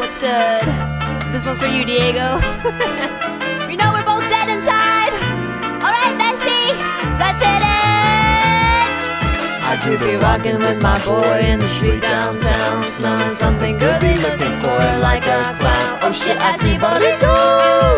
understood. This one's for you, Diego. we know we're both dead inside. Alright, bestie, let's hit it. I could be rocking with my boy in the street downtown, smelling something good, be looking for like a clown. Oh shit, I see burritos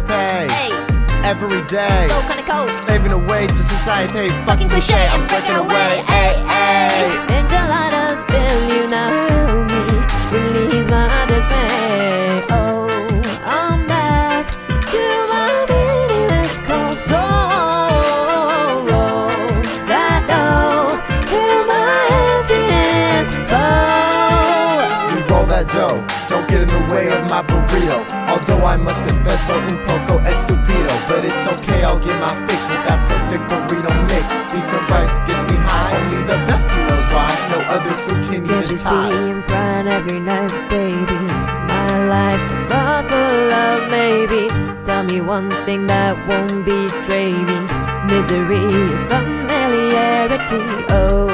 to pay Hey, every day. so kinda cold. Slaving away to society, fucking cliche. I'm breaking away, ay, ay. Dough, don't get in the way of my burrito. Although I must confess, so un poco estúpido. But it's okay, I'll get my fix with that perfect burrito mix. Beef and rice gets me high, only the best he knows why. No other food can Can't even you see tie. I'm crying every night, baby? My life's full of maybes. Tell me one thing that won't betray me. Misery is familiarity. Oh,